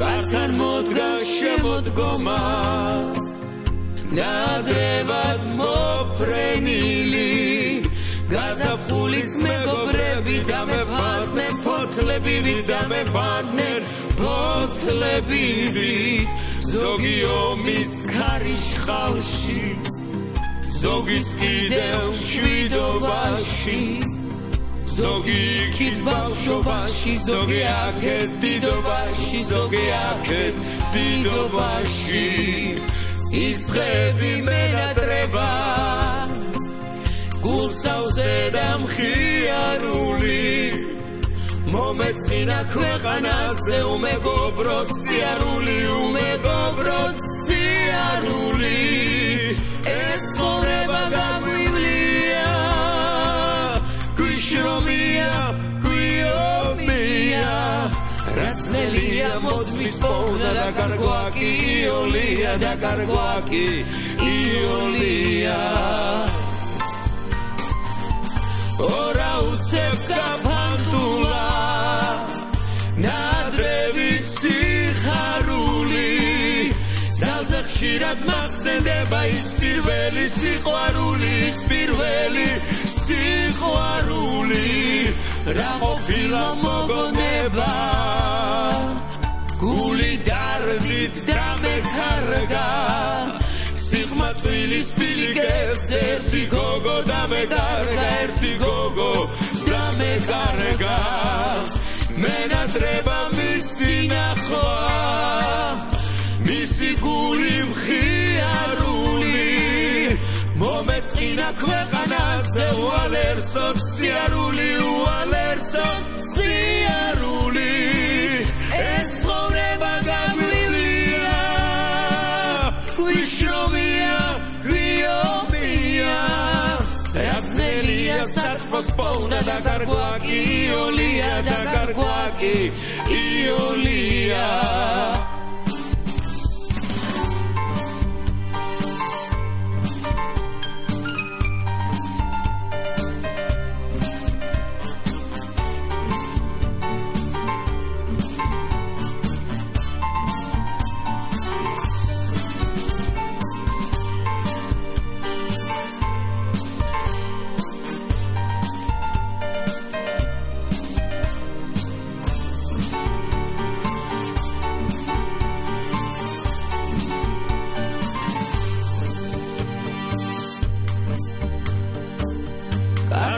კართან მოდგა შემოდგომა. ნადრევად მოფრენილი გაზაფხულის მეგობრები და მე პარტნერ ფოთლები ვით და მე პარტნერ ფოთლები ზოგი ომის ქარიშხალში ზოგის კიდევ შვიდობაში ზოგი იქით ბავშვობაში ზოგი აქეთ დიდობაში ზოგი აქეთ დიდობაში. ის ხები მენატრება გულსავზე და მხიარული. მომეწინა ქვეყანაზე უმეგობროთ სიარული უმეგობროთ სიარული. ეს ხორება რაცნელია მოძმის პოვნა და კარგვაკი იოლია და კარგვაკი იოლია. ორა უცებ გაფანტულა ნადრევის სიხარული. ძალზედ ხშირად მასენდება ის პირველი სიყვარული ის პირველი სიყვარული. რა ყოფილა მოგონება დარდით დამეკარგა. სიღმაწვილის პილიკებს ერთი გოგო დამეკარგა ერთი გოგო დამეკარგა. მენატრება მისი ნახვა მისი გული მხიარული მომეწინა ქვეყანაზე უალერსო სიარული უალერსო გარგვაკი იოლია და გარგვაკი იოლია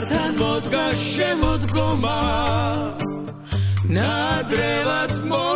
კართან მოდგა შემოდგომა. ნადრევად მოფრენილი